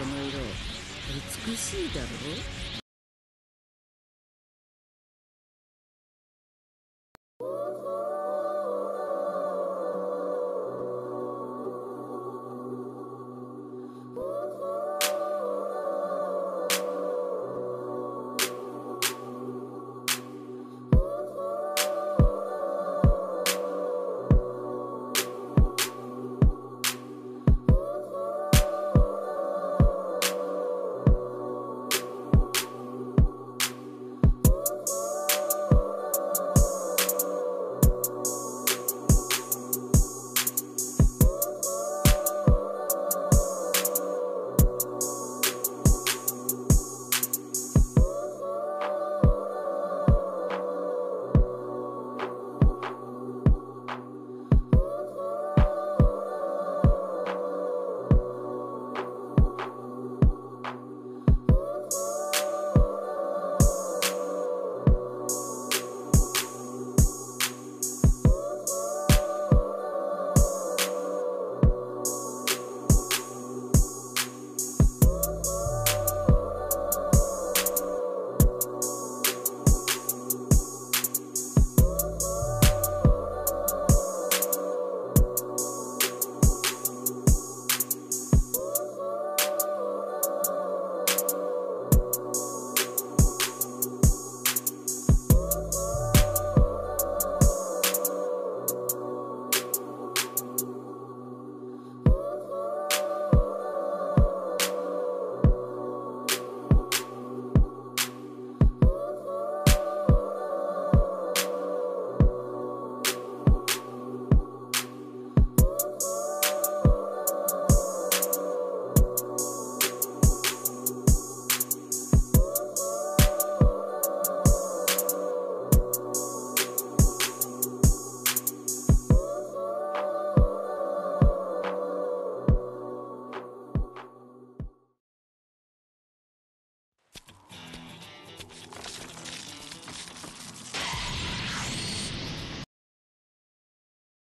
この色美しいだろう？